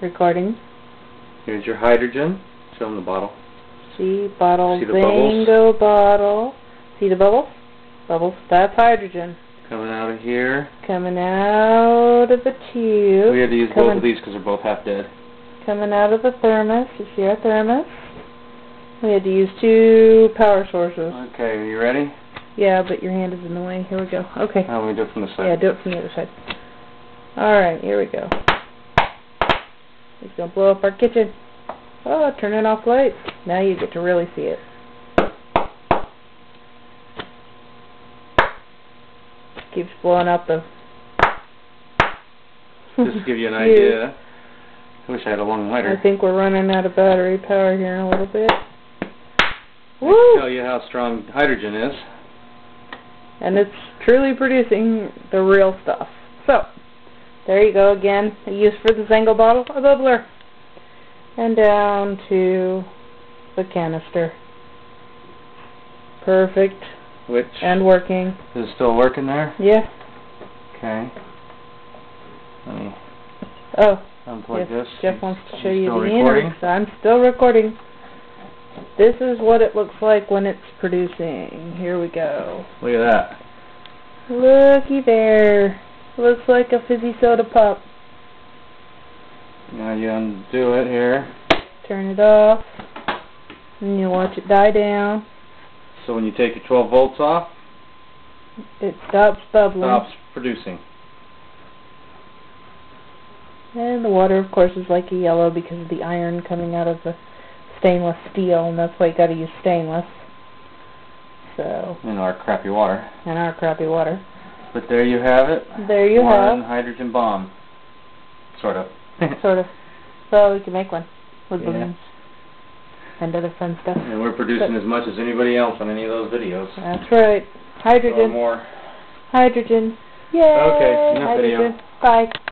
Recording. Here's your hydrogen. Show them the bottle. See bottle, See the bubbles? bingo bottle. See the bubbles? Bubbles. That's hydrogen. Coming out of here. Coming out of the tube. We had to use coming, both of these because they're both half dead. Coming out of the thermos. You see our thermos? We had to use two power sources. Okay, are you ready? Yeah, but your hand is in the way. Here we go. Okay. Now let me do it from the side. Yeah, do it from the other side. Alright, here we go. He's gonna blow up our kitchen. Oh, turn it off lights. Now you get to really see it. Keeps blowing up the... Just to give you an idea. I wish I had a long lighter. I think we're running out of battery power here in a little bit. I can Woo! tell you how strong hydrogen is. And it's truly producing the real stuff. So, there you go again. A use for the Zengo bottle, a bubbler. And down to the canister. Perfect. Which And working. is it still working there. Yeah. Okay. Let me Oh, unplug yes, this. Jeff wants to show You you the recording? innards. I'm still recording. This is what it looks like when it's producing. Here we go. Look at that. Looky there. Looks like a fizzy soda pop. Now you undo it here. Turn it off. And you watch it die down. So when you take your 12 volts off, It stops bubbling. stops producing. And the water, of course, is like a yellow because of the iron coming out of the stainless steel, and that's why you gotta use stainless. So, In our crappy water. and our crappy water. But there you have it. There you One have, hydrogen bomb. Sort of. sort of. So we can make one with Yeah. balloons and other fun stuff. and we're producing as much as anybody else on any of those videos. That's right. Or Hydrogen. more. Hydrogen. Yay! Okay, enough video. Bye.